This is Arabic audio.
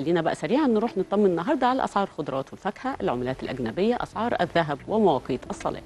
خلينا بقى سريعا نروح نطمن النهارده على أسعار الخضروات والفاكهه العملات الأجنبية أسعار الذهب ومواقيت الصلاة.